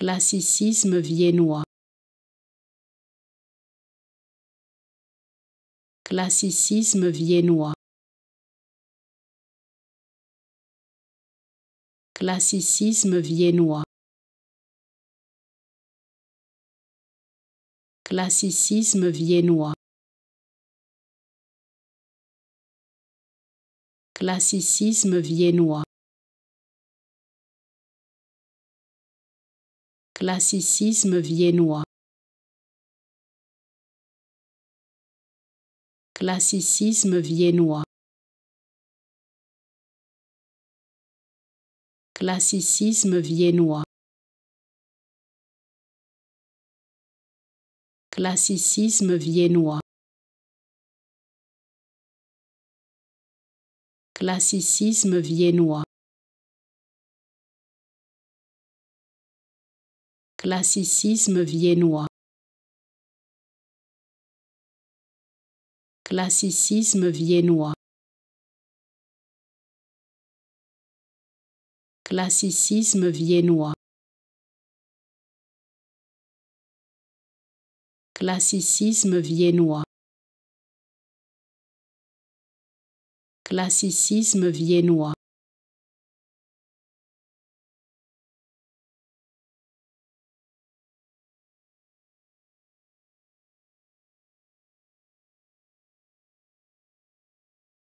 Classicisme viennois. Classicisme viennois. Classicisme viennois. Classicisme viennois. Classicisme viennois. Classicisme viennois. Classicisme viennois. Classicisme viennois. Classicisme viennois. Classicisme viennois. Classicisme viennois. Classicisme viennois. Classicisme viennois. Classicisme viennois. Classicisme viennois.